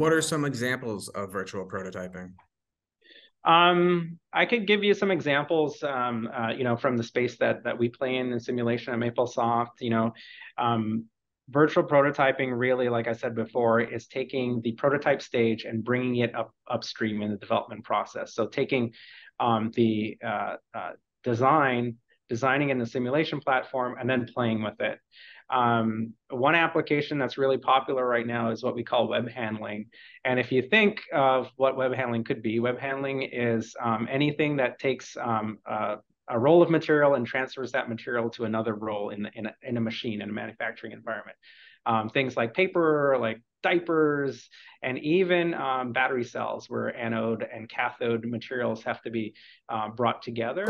what are some examples of virtual prototyping? Um, I could give you some examples, um, uh, you know, from the space that that we play in in simulation at MapleSoft. You know, um, virtual prototyping really, like I said before, is taking the prototype stage and bringing it up upstream in the development process. So taking um, the uh, uh, design, designing in the simulation platform, and then playing with it. Um, one application that's really popular right now is what we call web handling. And if you think of what web handling could be, web handling is um, anything that takes um, uh, a roll of material and transfers that material to another roll in, in, a, in a machine, in a manufacturing environment. Um, things like paper, like diapers, and even um, battery cells where anode and cathode materials have to be uh, brought together.